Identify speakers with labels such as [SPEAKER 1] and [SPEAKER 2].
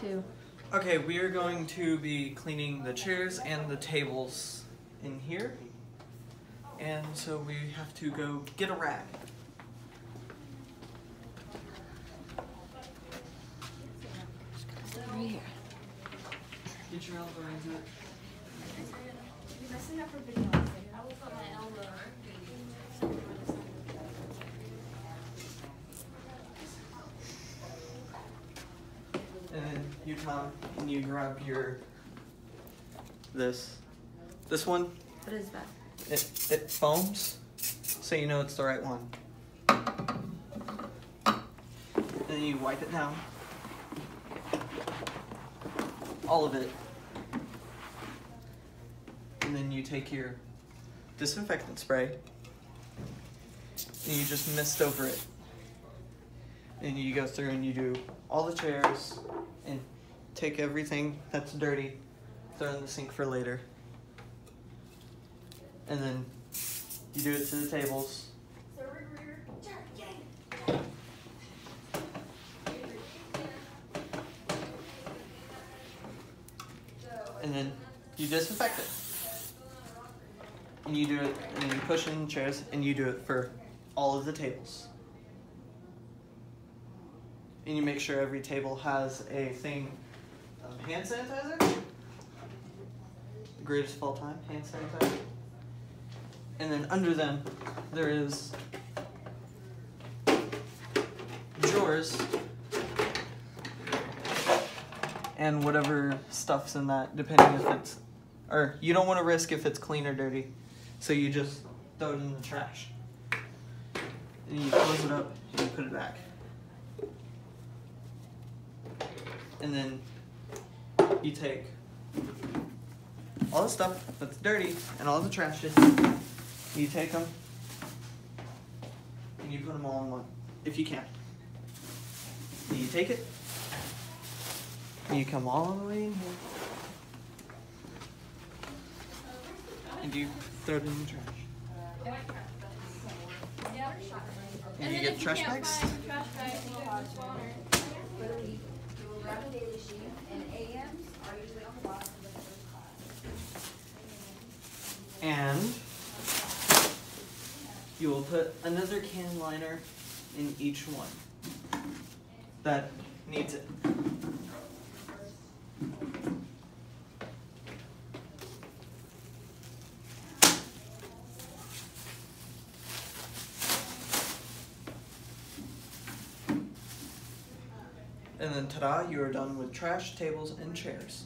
[SPEAKER 1] too.
[SPEAKER 2] Okay, we are going to be cleaning the chairs and the tables in here. And so we have to go get a rag.
[SPEAKER 1] Right here.
[SPEAKER 2] Get your elbow into it.
[SPEAKER 3] You're messing up for video. I will put
[SPEAKER 2] And you, Tom, can you grab your this this one?
[SPEAKER 1] What is that?
[SPEAKER 2] It it foams, so you know it's the right one. And then you wipe it down. All of it. And then you take your disinfectant spray and you just mist over it. And you go through and you do all the chairs and take everything that's dirty, throw in the sink for later. And then you do it to the tables.
[SPEAKER 3] So rear, rear, turn, yay.
[SPEAKER 2] and then you disinfect it. And you do it, and then you push in chairs, and you do it for all of the tables. And you make sure every table has a thing of hand sanitizer. The greatest of all time, hand sanitizer. And then under them, there is drawers and whatever stuff's in that, depending if it's, or you don't want to risk if it's clean or dirty, so you just throw it in the trash. And you close it up and you put it back. And then you take all the stuff that's dirty and all the trashes, you take them and you put them all in one, if you can. And you take it and you come all the way in here. And you throw it in the trash. And you get trash bags.
[SPEAKER 3] Trash bags, you go to the spawner.
[SPEAKER 4] For the week, you will grab a daily sheet, and AMs are usually on the bottom of the first class.
[SPEAKER 2] And you will put another can liner in each one that needs it. And then ta-da, you are done with trash, tables, and chairs.